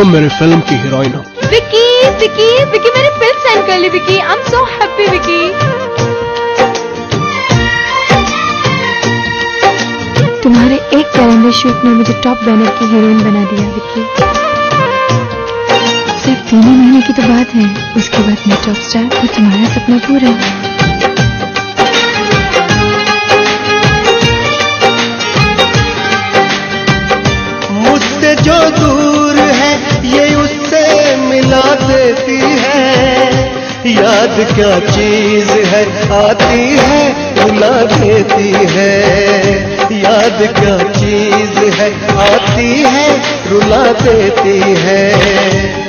तुम मेरी फ़िल्म की हीरोइन हो। विकी विकी विकी मैंने फ़िल्म साइन कर ली, Vicky. I am so happy Vicky. तुम्हारे एक कैलेंडर शूट ने मुझे टॉप बैनर की हीरोइन बना दिया, विकी। सिर्फ़ तीन ही महीने की तो बात है, उसके बाद मैं टॉप स्टार और तुम्हारा सपना पूरा। मुझसे देती है। याद क्या चीज़ है? आती है रुला देती है। याद क्या चीज़ है? आती है, रुला देती है।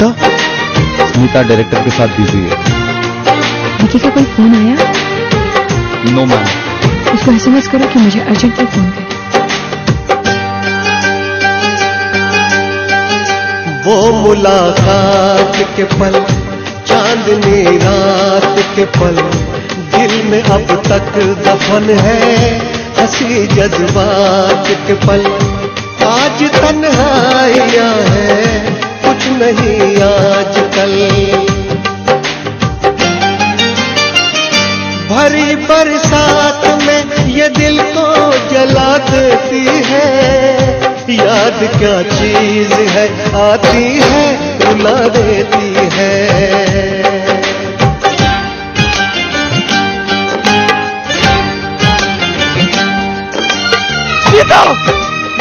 स्मिता स्मिता डायरेक्टर के साथ बिज़ी है। विकी का कोई फ़ोन आया? नो मैम उसको एसएमएस करो कि मुझे अर्जेंटली फ़ोन करे वो मुलाकात के पल चांदनी रात के पल दिल में अब तक दफन है हँसी जज्बात के पल। आज तन्हाइयाँ है कुछ नहीं देती है। याद क्या चीज़ है? आती है रुला देती है।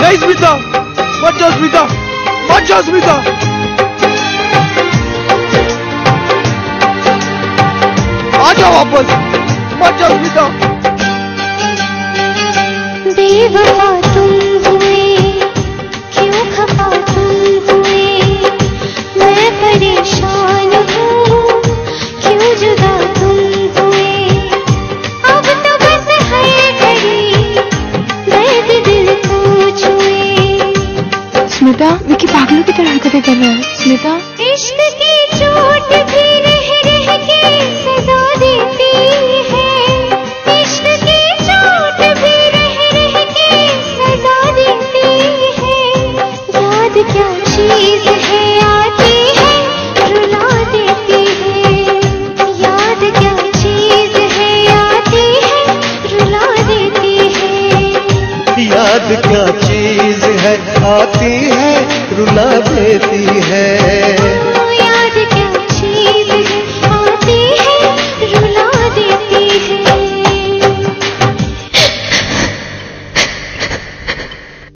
नहीं स्मिता, मत जाओ स्मिता, मत जाओ स्मिता। आ जाओ वापस, मत जाओ स्मिता। बेवफा तुम हुए क्यों खफा तुम हुए? मैं परेशान हूँ क्यों जुदा तुम हुए? अब तो बस हर घड़ी दर्द दिल को छुए। स्मिता विकी पागलों की तरह हरकतें कर रहा है। स्मिता? इश्क की चोट भी रह रह के सजा देती है। क्या चीज़ है आती है रुला देती है।